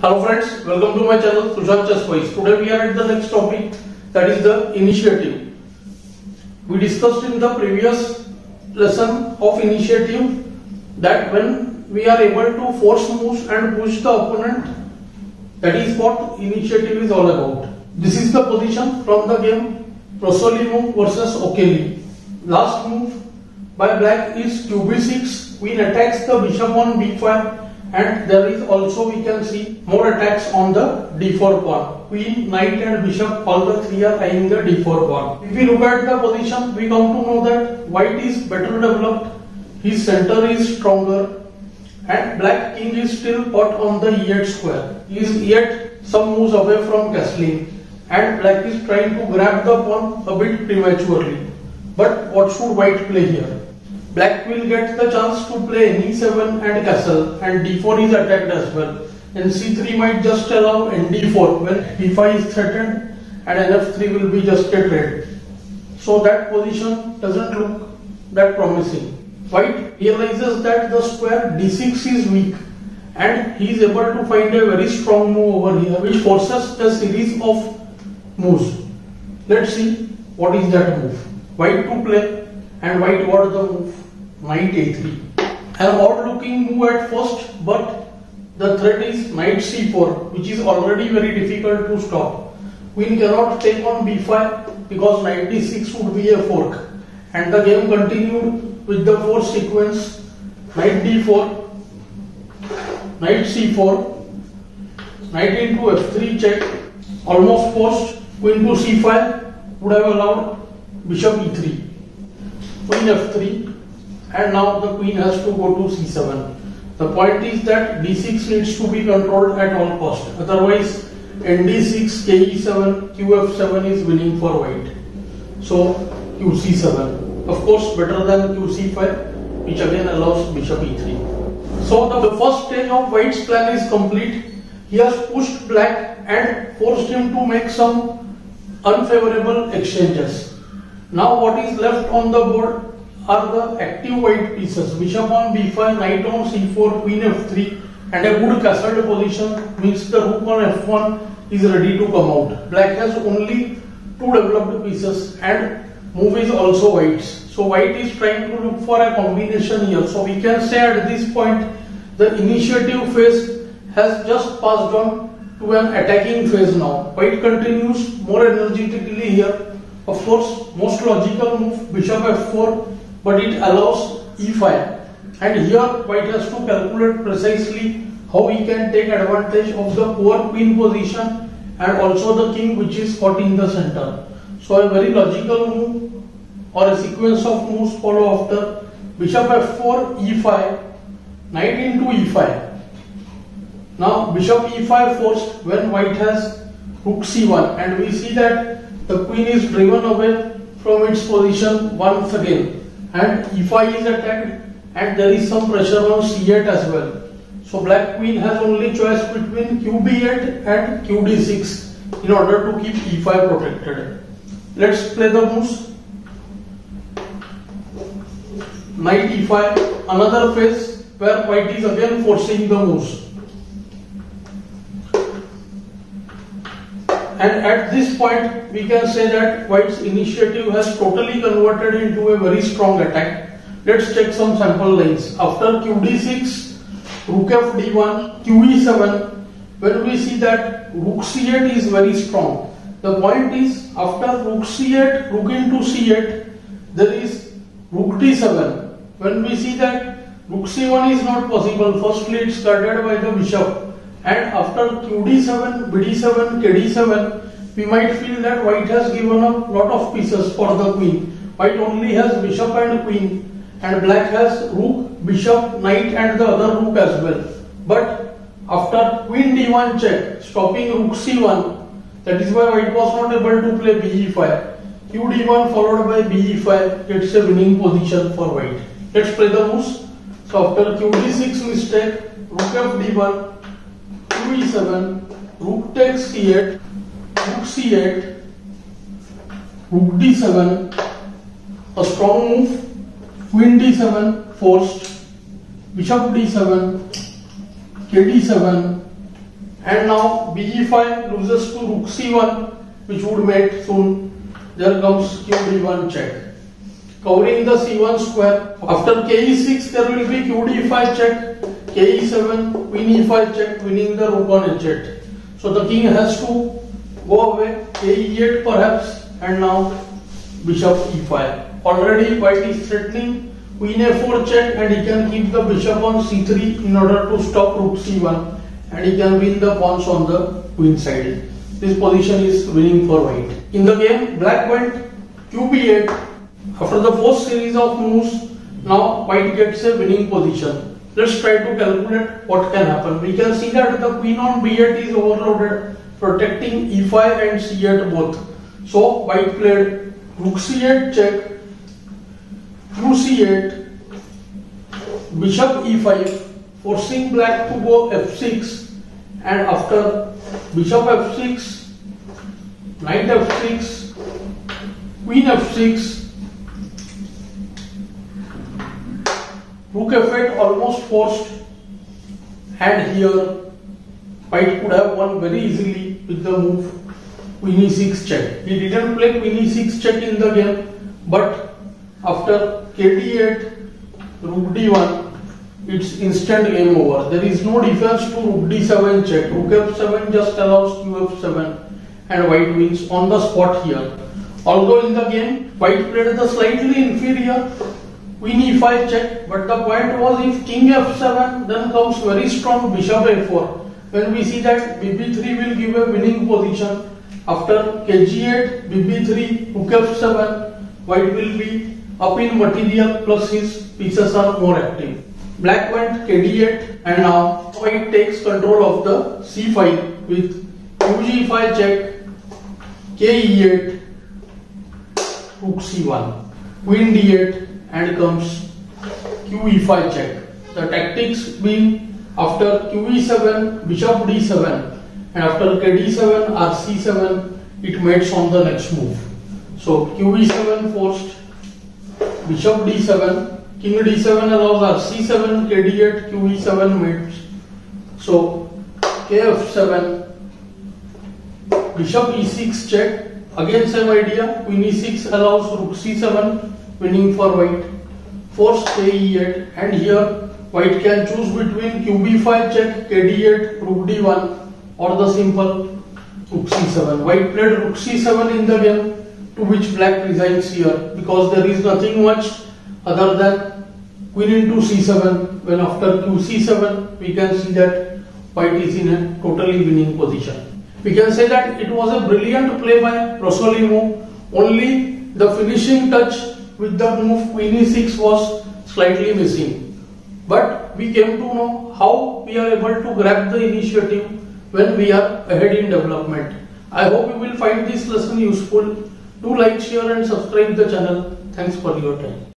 Hello friends, welcome to my channel ChessWise. Today we are at the next topic that is the initiative. We discussed in the previous lesson of initiative that when we are able to force moves and push the opponent that is what initiative is all about. This is the position from the game Rossolimo versus O'Kelly. Last move by black is qb6, queen attacks the bishop on b5 and there is also we can see more attacks on the d4 pawn. Queen, knight and bishop all the three are eyeing the d4 pawn. If we look at the position we come to know that white is better developed, his center is stronger and black king is still caught on the e8 square. He is yet some moves away from castling and black is trying to grab the pawn a bit prematurely. But what should white play here? Black will get the chance to play e7 and castle and d4 is attacked as well. And c3 might just allow nd4 when b5 is threatened and nf3 will be just a trade. So that position doesn't look that promising. White realizes that the square d6 is weak and he is able to find a very strong move over here which forces a series of moves. Let's see what is that move. White to play and white got the move knight a3. An odd looking move at first but the threat is knight c4 which is already very difficult to stop. Queen cannot take on b5 because knight d6 would be a fork and the game continued with the fourth sequence knight d4 knight c4 knight into f3 check almost forced queen to c5 would have allowed bishop e3 queen f3 and now the queen has to go to c7 the point is that d6 needs to be controlled at all cost. Otherwise nd6 ke7 qf7 is winning for white. So qc7 of course better than qc5 which again allows bishop e3 so the first stage of white's plan is complete. He has pushed black and forced him to make some unfavorable exchanges. Now what is left on the board are the active white pieces. Bishop on b5, knight on c4, queen f3 and a good castled position means the rook on f1 is ready to come out. Black has only two developed pieces and move is also white's. So white is trying to look for a combination here. So we can say at this point the initiative phase has just passed on to an attacking phase now. White continues more energetically here. Of course, most logical move bishop f4, but it allows e5. And here white has to calculate precisely how he can take advantage of the poor queen position and also the king which is caught in the center. So a very logical move or a sequence of moves follow after bishop f4, e5, knight into e5 now bishop e5 forced when white has rook c1 and we see that the queen is driven away from its position once again and e5 is attacked and there is some pressure on c8 as well. So black queen has only choice between qb8 and qd6 in order to keep e5 protected. Let's play the moves. Knight e5 another phase where white is again forcing the moves. And at this point, we can say that White's initiative has totally converted into a very strong attack. Let's check some sample lines. After qd6, rook f d1, qe7, when we see that rook c8 is very strong. The point is, after rook c8, rook into c8, there is rook d7. When we see that rook c1 is not possible, firstly it's guarded by the bishop and after qd7, bd7, kd7 we might feel that white has given up lot of pieces for the queen. White only has bishop and queen and black has rook, bishop, knight and the other rook as well. But after queen d1 check stopping rook c1 that is why white was not able to play be5. qd1 followed by be5 it's a winning position for white. Let's play the moves. So after qd6 mistake rook f d1 e7, rook takes c8, rook c8, rook d7, a strong move, queen d7 forced, bishop d7, kd7, and now be5 loses to rook c1 which would mate soon. There comes q d1 check. Covering the c1 square. After k e6 there will be q d5 check, k e7, queen e5 check winning the rook on h8. So the king has to go away, k e8 perhaps and now bishop e5. Already white is threatening queen a4 check and he can keep the bishop on c3 in order to stop rook c1 and he can win the pawns on the queen side. This position is winning for white. In the game, black went qb8. After the first series of moves, now white gets a winning position. Let's try to calculate what can happen. We can see that the queen on b8 is overloaded, protecting e5 and c8 both. So white played rook c8 check, through c8, bishop e5, forcing black to go f6 and after bishop f6, knight f6, queen f6, f8 almost forced and here white could have won very easily with the move queen e6 check. He didn't play queen e6 check in the game but after kd8 rook d1 it's instant game over. There is no defense to rook d7 check. Rook f7 just allows qf7 and white wins on the spot here. Although in the game, white played the slightly inferior queen e5 check, but the point was if king f7 then comes very strong bishop a4. When we see that bb3 will give a winning position, after kg8, bb3, rook f7, white will be up in material plus his pieces are more active. Black went kd8 and now white takes control of the c5 with qg5 check, ke8, rook c1, queen d8 and comes qe5 check. The tactics being after qe7, bishop d7 and after kd7 or c7 it mates on the next move. So qe7 forced bishop d7 king d7 allows our c7 kd8 qe7 mates so kf7 bishop e6 check again same idea queen e6 allows rook c7 winning for white. Force ke8 and here white can choose between qb5 check kd8 rook d1 or the simple rook c7 white played rook c7 in the game to which black resigns here because there is nothing much other than queen into c7 when after q c7 we can see that white is in a totally winning position. We can say that it was a brilliant play by Rossolimo only the finishing touch with the move queen e6 was slightly missing. But we came to know how we are able to grab the initiative when we are ahead in development. I hope you will find this lesson useful. Do like, share and subscribe the channel. Thanks for your time.